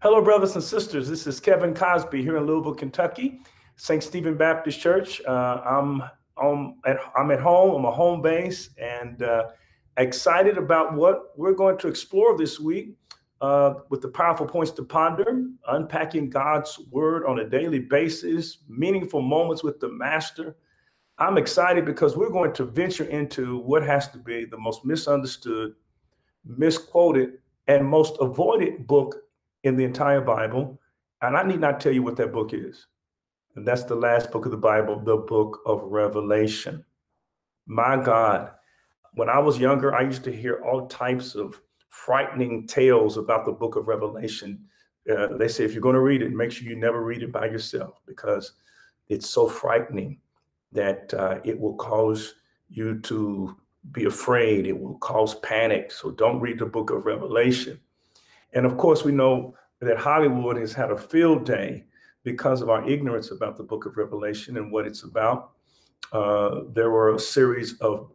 Hello, brothers and sisters. This is Kevin Cosby here in Louisville, Kentucky, St. Stephen Baptist Church. Uh, I'm on, at, I'm at home. I'm a home base and uh, excited about what we're going to explore this week uh, with the powerful points to ponder, unpacking God's word on a daily basis, meaningful moments with the Master. I'm excited because we're going to venture into what has to be the most misunderstood, misquoted, and most avoided book in the entire Bible. And I need not tell you what that book is. And that's the last book of the Bible, the book of Revelation. My God, when I was younger, I used to hear all types of frightening tales about the book of Revelation. Uh, they say if you're going to read it, make sure you never read it by yourself because it's so frightening that uh, it will cause you to be afraid. It will cause panic. So don't read the book of Revelation. And of course, we know that Hollywood has had a field day because of our ignorance about the book of Revelation and what it's about. Uh, there were a series of,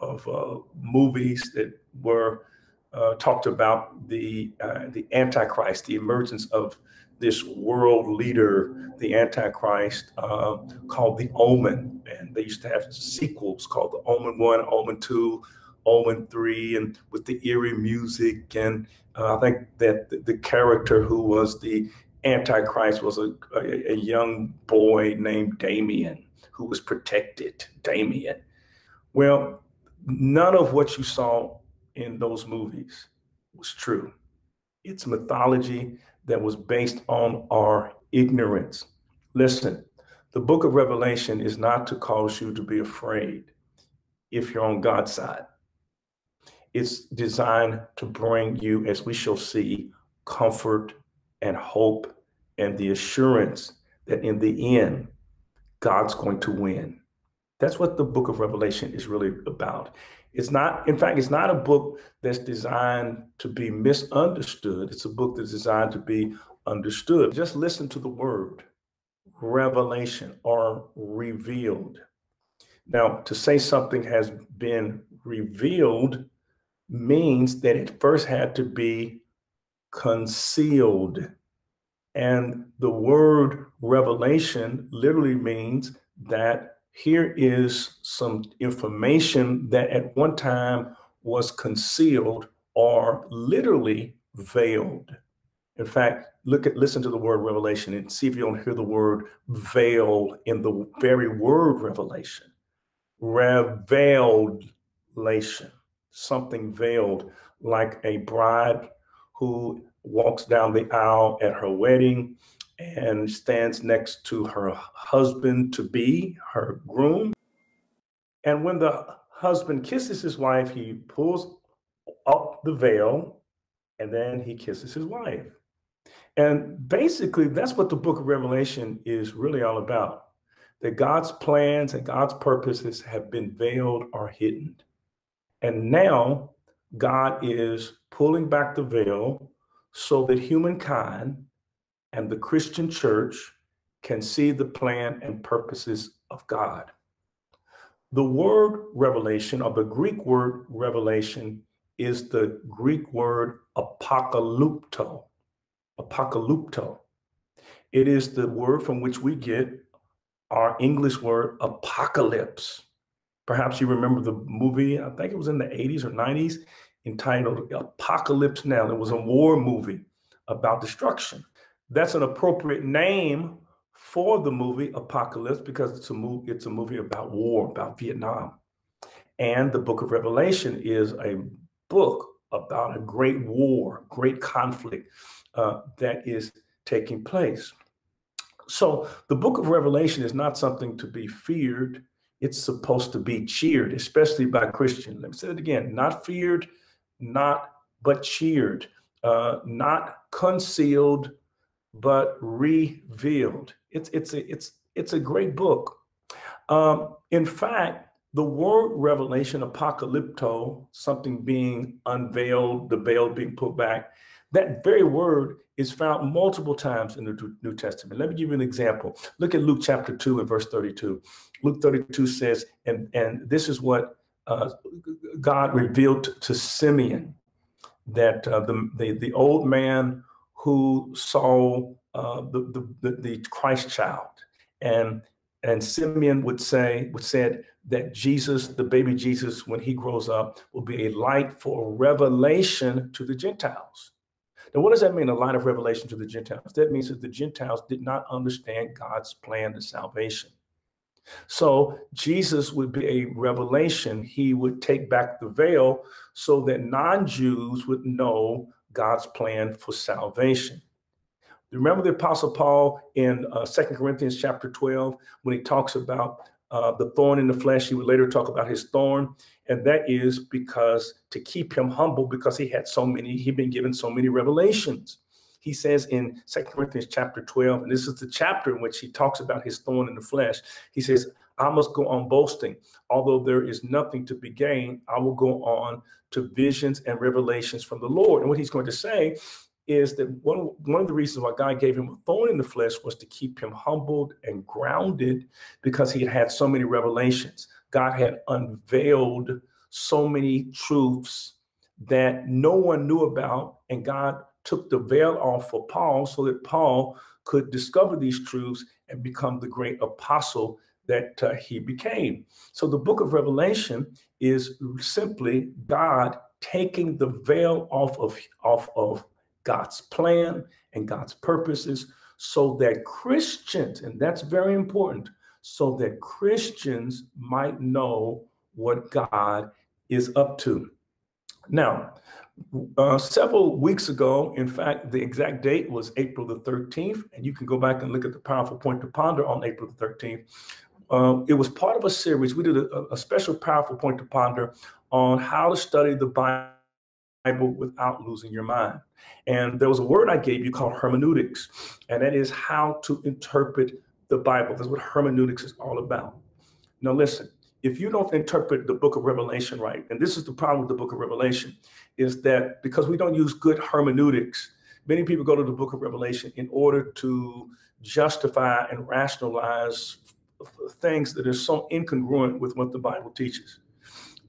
of uh, movies that were uh, talked about the, uh, the Antichrist, the emergence of this world leader, the Antichrist, uh, called The Omen. And they used to have sequels called The Omen 1, Omen 2, Omen 3, and with the eerie music. And uh, I think that the, the, character who was the Antichrist was a, a, a young boy named Damien who was protected. Damien. Well, none of what you saw in those movies was true. It's mythology that was based on our ignorance. Listen, the book of Revelation is not to cause you to be afraid if you're on God's side. It's designed to bring you, as we shall see, comfort and hope and the assurance that in the end, God's going to win. That's what the book of Revelation is really about. It's not, in fact, it's not a book that's designed to be misunderstood. It's a book that's designed to be understood. Just listen to the word revelation or revealed. Now, to say something has been revealed means that it first had to be concealed. And the word revelation literally means that here is some information that at one time was concealed or literally veiled. In fact, look at listen to the word revelation and see if you don't hear the word veil in the very word revelation. Revelation something veiled, like a bride who walks down the aisle at her wedding and stands next to her husband to be, her groom. And when the husband kisses his wife, he pulls up the veil and then he kisses his wife. And basically, that's what the book of Revelation is really all about that God's plans and God's purposes have been veiled or hidden. And now God is pulling back the veil so that humankind and the Christian church can see the plan and purposes of God. The word revelation, or the Greek word revelation, is the Greek word apocalypto. Apocalypto. It is the word from which we get our English word apocalypse. Perhaps you remember the movie, I think it was in the 80s or 90s, entitled Apocalypse Now. It was a war movie about destruction. That's an appropriate name for the movie Apocalypse because it's a movie, it's a movie about war, about Vietnam. And the book of Revelation is a book about a great war, great conflict uh, that is taking place. So the book of Revelation is not something to be feared it's supposed to be cheered, especially by Christians. Let me say it again: not feared, not but cheered, uh, not concealed, but revealed. It's it's a it's it's a great book. Um, in fact, the word revelation, apocalypto, something being unveiled, the veil being put back, that very word is found multiple times in the New Testament. Let me give you an example. Look at Luke chapter 2 and verse 32. Luke 32 says, and, and this is what uh, God revealed to Simeon that uh, the, the, the old man who saw uh, the, the, the Christ child, and and Simeon would say would said that Jesus, the baby Jesus, when he grows up, will be a light for revelation to the Gentiles. Now, what does that mean? A light of revelation to the Gentiles. That means that the Gentiles did not understand God's plan to salvation. So Jesus would be a revelation. He would take back the veil so that non-Jews would know God's plan for salvation. Remember the Apostle Paul in uh, 2 Corinthians chapter 12 when he talks about uh, the thorn in the flesh. He would later talk about his thorn, and that is because to keep him humble because he had so many, he'd been given so many revelations. He says in 2 Corinthians chapter 12, and this is the chapter in which he talks about his thorn in the flesh. He says, I must go on boasting. Although there is nothing to be gained, I will go on to visions and revelations from the Lord. And what he's going to say is that one, one of the reasons why God gave him a thorn in the flesh was to keep him humbled and grounded because he had had so many revelations. God had unveiled so many truths that no one knew about, and God took the veil off for Paul so that Paul could discover these truths and become the great apostle that uh, he became. So the book of Revelation is simply God taking the veil off of, off of God's plan and God's purposes so that Christians, and that's very important, so that Christians might know what God is up to. Now, uh, several weeks ago, in fact, the exact date was April the 13th, and you can go back and look at the powerful point to ponder on April the 13th. Uh, it was part of a series. We did a, a special powerful point to ponder on how to study the Bible Bible without losing your mind. And there was a word I gave you called hermeneutics, and that is how to interpret the Bible. That's what hermeneutics is all about. Now, listen, if you don't interpret the book of Revelation right, and this is the problem with the book of Revelation, is that because we don't use good hermeneutics, many people go to the book of Revelation in order to justify and rationalize things that are so incongruent with what the Bible teaches.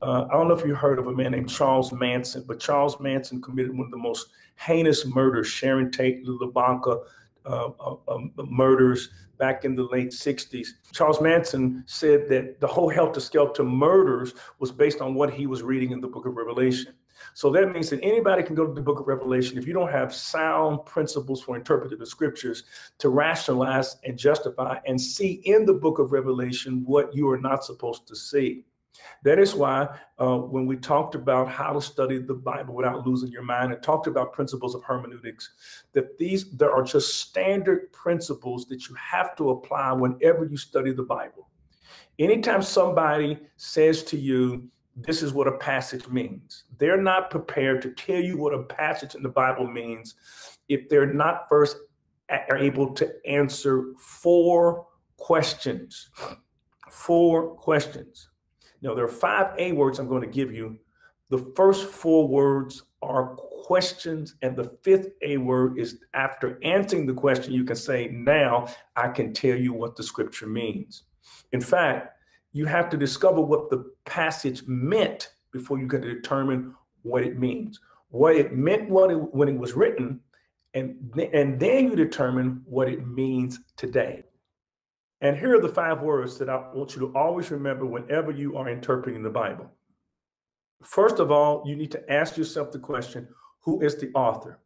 Uh, I don't know if you heard of a man named Charles Manson, but Charles Manson committed one of the most heinous murders, Sharon Tate, LaBianca uh, uh, um, murders back in the late 60s. Charles Manson said that the whole Helter Skelter murders was based on what he was reading in the book of Revelation. So that means that anybody can go to the book of Revelation if you don't have sound principles for interpreting the scriptures to rationalize and justify and see in the book of Revelation what you are not supposed to see. That is why uh, when we talked about how to study the Bible without losing your mind and talked about principles of hermeneutics, that these there are just standard principles that you have to apply whenever you study the Bible. Anytime somebody says to you, this is what a passage means, they're not prepared to tell you what a passage in the Bible means if they're not first are able to answer four questions. Four questions. Now, there are five A words I'm going to give you. The first four words are questions, and the fifth A word is after answering the question, you can say, Now I can tell you what the scripture means. In fact, you have to discover what the passage meant before you can determine what it means. What it meant when it, when it was written, and, and then you determine what it means today. And here are the five words that I want you to always remember whenever you are interpreting the Bible. First of all, you need to ask yourself the question who is the author?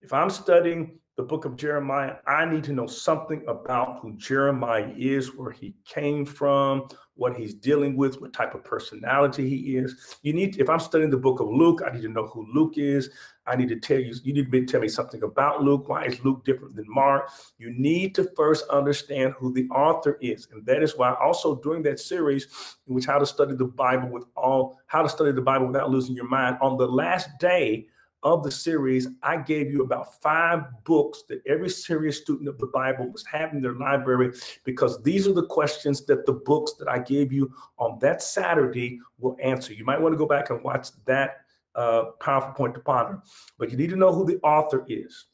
If I'm studying the book of Jeremiah, I need to know something about who Jeremiah is, where he came from, what he's dealing with, what type of personality he is. You need, if I'm studying the book of Luke, I need to know who Luke is. I need to tell you, you need to tell me something about Luke. Why is Luke different than Mark? You need to first understand who the author is. And that is why also during that series, in which how to study the Bible with all, how to study the Bible without losing your mind, on the last day, of the series, I gave you about five books that every serious student of the Bible must have in their library because these are the questions that the books that I gave you on that Saturday will answer. You might want to go back and watch that uh, powerful point to ponder, but you need to know who the author is,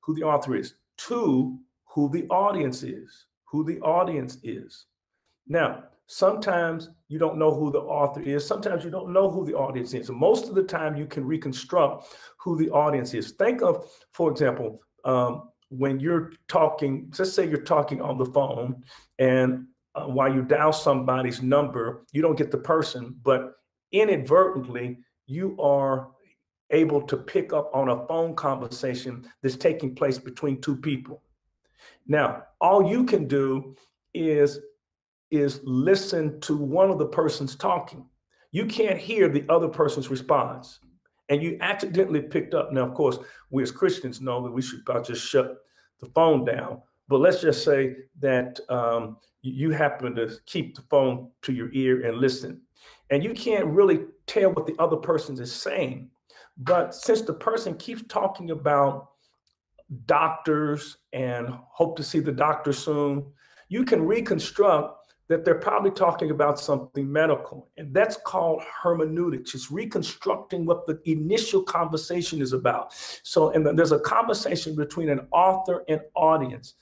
who the author is. Two, who the audience is, who the audience is. Now, Sometimes you don't know who the author is. Sometimes you don't know who the audience is. Most of the time, you can reconstruct who the audience is. Think of, for example, um, when you're talking, let's say you're talking on the phone, and uh, while you dial somebody's number, you don't get the person, but inadvertently, you are able to pick up on a phone conversation that's taking place between two people. Now, all you can do is is listen to one of the persons talking. You can't hear the other person's response. And you accidentally picked up. Now, of course, we as Christians know that we should about just shut the phone down. But let's just say that um, you happen to keep the phone to your ear and listen. And you can't really tell what the other person is saying. But since the person keeps talking about doctors and hope to see the doctor soon, you can reconstruct that they're probably talking about something medical. And that's called hermeneutics. It's reconstructing what the initial conversation is about. So, and there's a conversation between an author and audience.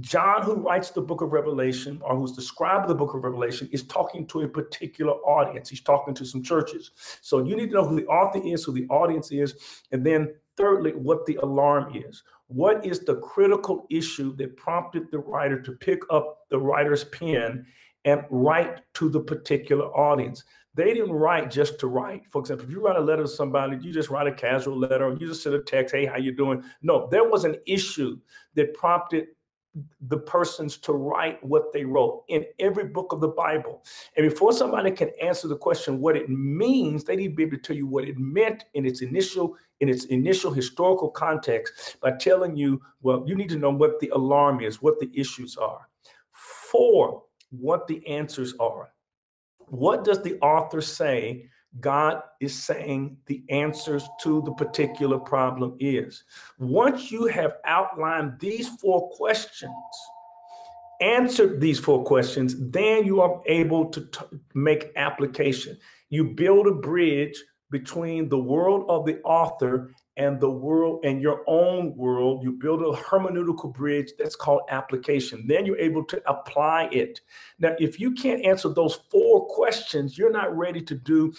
John, who writes the book of Revelation or who's described the book of Revelation, is talking to a particular audience. He's talking to some churches. So you need to know who the author is, who the audience is, and then thirdly, what the alarm is. What is the critical issue that prompted the writer to pick up the writer's pen and write to the particular audience? They didn't write just to write. For example, if you write a letter to somebody, you just write a casual letter, or you just send a text, "Hey, how you doing?" No, there was an issue that prompted the persons to write what they wrote in every book of the Bible. And before somebody can answer the question what it means, they need to be able to tell you what it meant in its initial in its initial historical context by telling you, well, you need to know what the alarm is, what the issues are. Four, what the answers are. What does the author say God is saying the answers to the particular problem is. Once you have outlined these four questions, answered these four questions, then you are able to make application. You build a bridge between the world of the author and the world and your own world. You build a hermeneutical bridge that's called application. Then you're able to apply it. Now, if you can't answer those four questions, you're not ready to do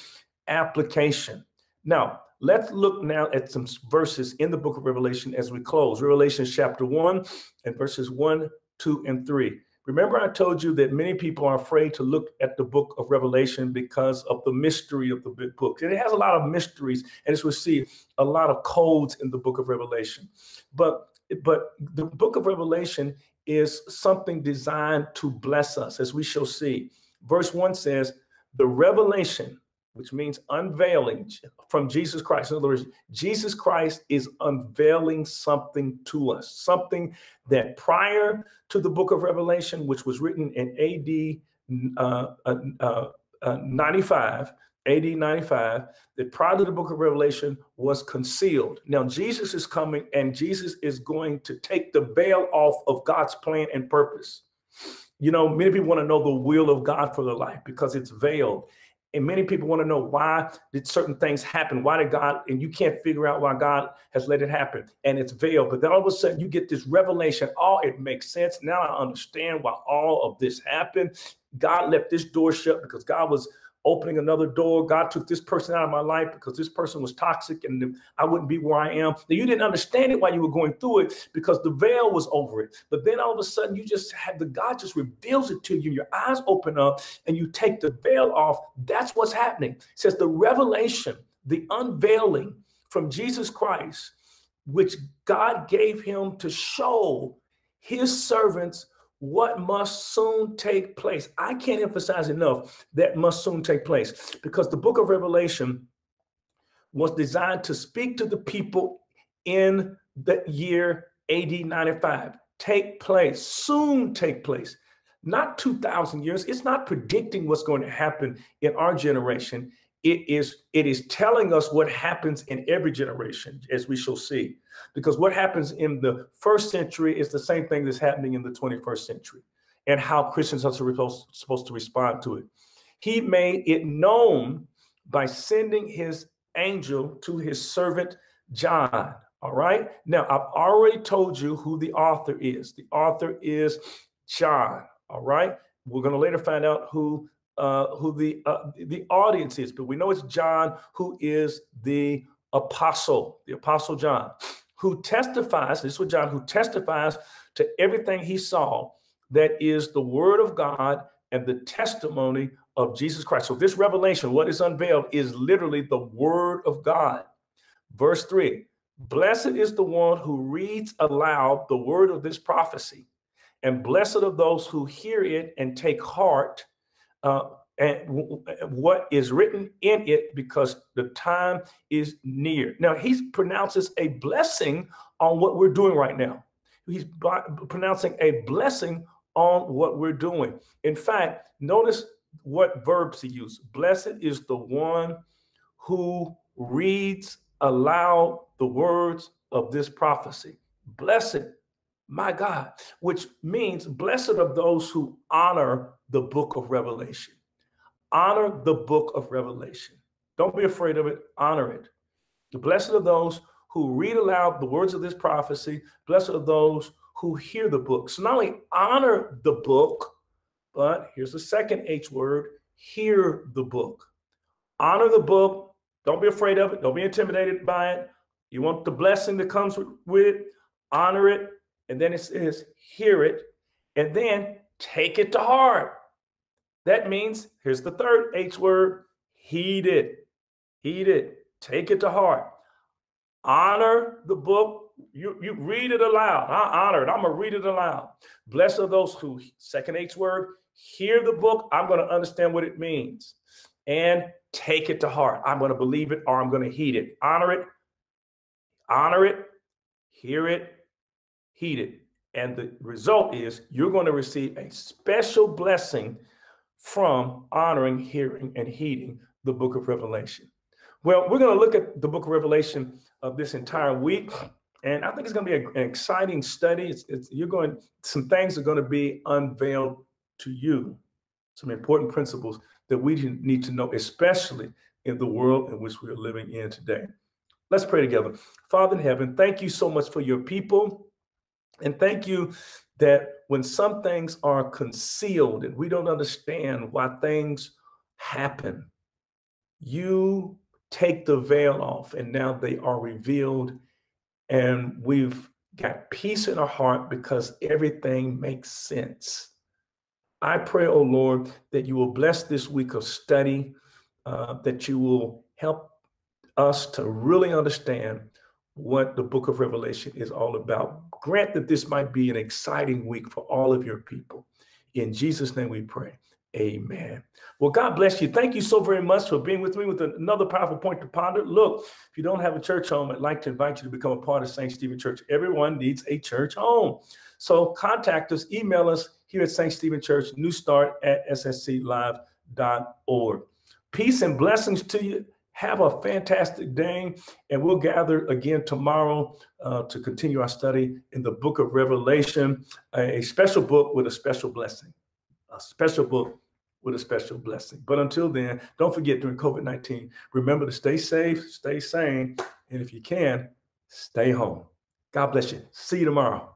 application. Now, let's look now at some verses in the book of Revelation as we close. Revelation chapter 1 and verses 1, 2, and 3. Remember, I told you that many people are afraid to look at the book of Revelation because of the mystery of the big book. And it has a lot of mysteries, and as we see, a lot of codes in the book of Revelation. But but the book of Revelation is something designed to bless us, as we shall see. Verse 1 says, The revelation which means unveiling from Jesus Christ. In other words, Jesus Christ is unveiling something to us, something that prior to the book of Revelation, which was written in AD uh, uh, uh, uh 95, AD 95, that prior to the book of Revelation was concealed. Now, Jesus is coming and Jesus is going to take the veil off of God's plan and purpose. You know, many people want to know the will of God for their life because it's veiled. And many people want to know why did certain things happen? Why did God, and you can't figure out why God has let it happen. And it's veiled. But then all of a sudden you get this revelation. Oh, it makes sense. Now I understand why all of this happened. God left this door shut because God was opening another door. God took this person out of my life because this person was toxic and I wouldn't be where I am. Now, you didn't understand it while you were going through it because the veil was over it. But then all of a sudden, you just have the God just reveals it to you. And your eyes open up and you take the veil off. That's what's happening. It says the revelation, the unveiling from Jesus Christ, which God gave him to show his servants what must soon take place. I can't emphasize enough that must soon take place because the book of Revelation was designed to speak to the people in the year AD 95. Take place, soon take place. Not 2,000 years. It's not predicting what's going to happen in our generation. It is, it is telling us what happens in every generation, as we shall see. Because what happens in the first century is the same thing that's happening in the 21st century, and how Christians are supposed, supposed to respond to it. He made it known by sending his angel to his servant John. All right. Now, I've already told you who the author is. The author is John. All right. we're going to later find out who uh, who the uh, the audience is, but we know it's John who is the apostle, the apostle John, who testifies. This was John who testifies to everything he saw that is the word of God and the testimony of Jesus Christ. So this revelation, what is unveiled, is literally the word of God. Verse three: Blessed is the one who reads aloud the word of this prophecy, and blessed are those who hear it and take heart uh, and what is written in it because the time is near. Now, he pronounces a blessing on what we're doing right now. He's pronouncing a blessing on what we're doing. In fact, notice what verbs he used. Blessed is the one who reads aloud the words of this prophecy. Blessed, my God, which means blessed of those who honor the book of Revelation. Honor the book of Revelation. Don't be afraid of it, honor it. The blessed are those who read aloud the words of this prophecy. Blessed are those who hear the book. So not only honor the book, but here's the second H word hear the book. Honor the book. Don't be afraid of it. Don't be intimidated by it. You want the blessing that comes with it, honor it. And then it says, hear it. And then take it to heart. That means, here's the third H word heed it. Heed it. Take it to heart. Honor the book. You, you read it aloud. I honor it. I'm going to read it aloud. Blessed are those who, second H word, hear the book. I'm going to understand what it means and take it to heart. I'm going to believe it or I'm going to heed it. Honor it. Honor it. Hear it. Heed it. And the result is you're going to receive a special blessing from honoring, hearing, and heeding the book of Revelation. Well, we're going to look at the book of Revelation of this entire week. And I think it's going to be an exciting study. It's, it's, you're going, some things are going to be unveiled to you, some important principles that we need to know, especially in the world in which we are living in today. Let's pray together. Father in heaven, thank you so much for your people. And thank you that when some things are concealed and we don't understand why things happen, you take the veil off and now they are revealed. And we've got peace in our heart because everything makes sense. I pray, oh Lord, that you will bless this week of study, uh, that you will help us to really understand what the book of Revelation is all about. Grant that this might be an exciting week for all of your people. In Jesus' name we pray. Amen. Well, God bless you. Thank you so very much for being with me with another powerful point to ponder. Look, if you don't have a church home, I'd like to invite you to become a part of St. Stephen Church. Everyone needs a church home. So contact us, email us here at St. Stephen Church, new start at ssclive.org. Peace and blessings to you. Have a fantastic day, and we'll gather again tomorrow uh, to continue our study in the book of Revelation, a, special book with a special blessing, a special book with a special blessing. But until then, don't forget during COVID 19, remember to stay safe, stay sane, and if you can, stay home. God bless you. See you tomorrow.